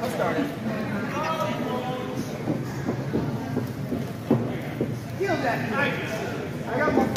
we'll get started. Heal that. I got more.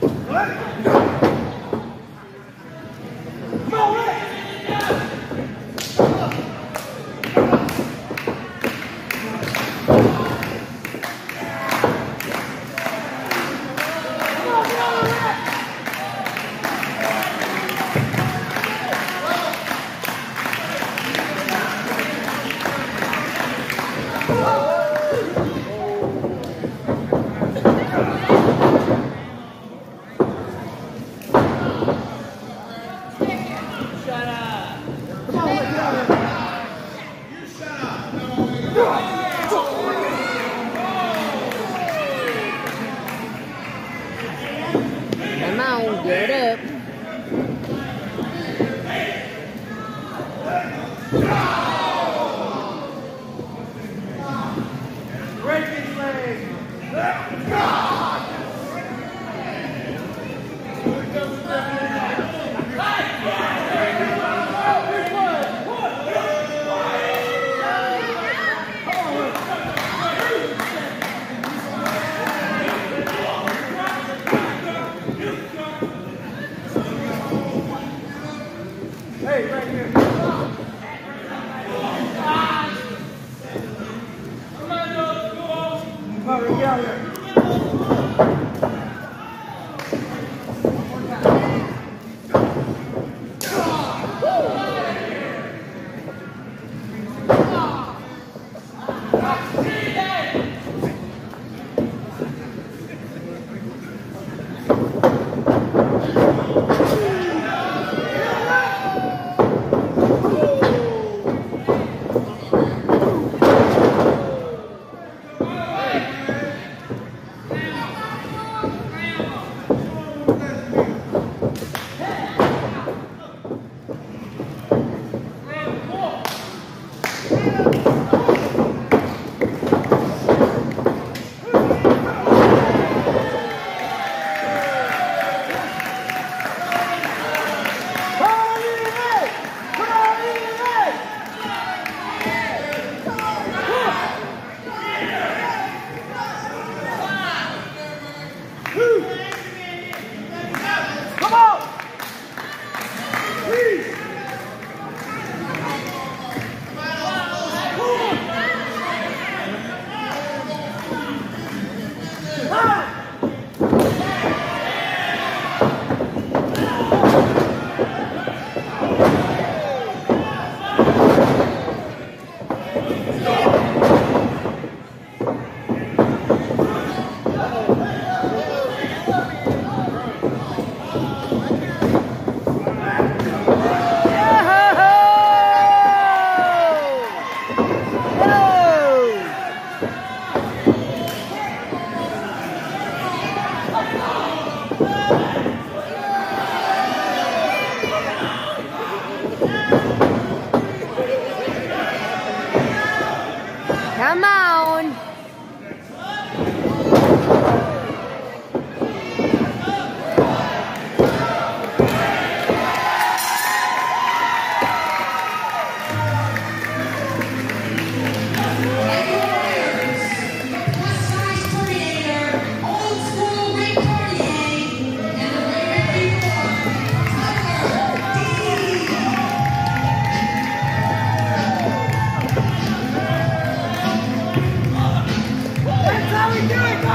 What?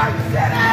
City!